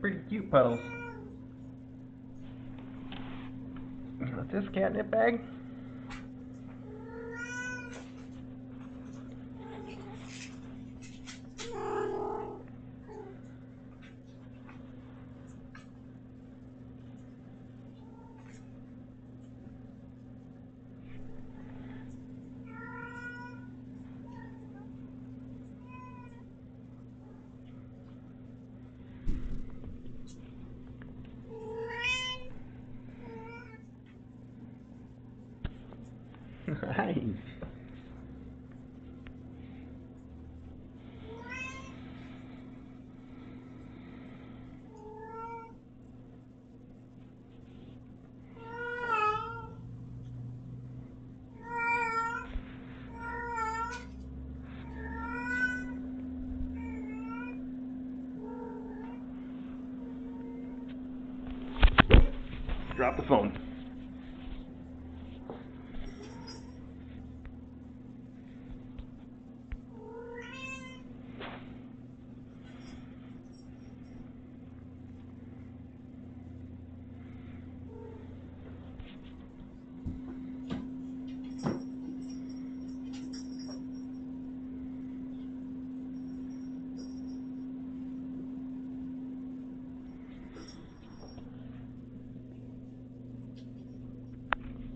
Pretty cute puddles. What's this catnip bag? Nice. Drop the phone.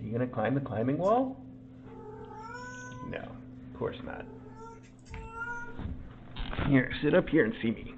Are you gonna climb the climbing wall? No, of course not. Here, sit up here and see me.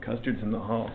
Custard's in the hall.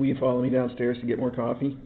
Will you follow me downstairs to get more coffee?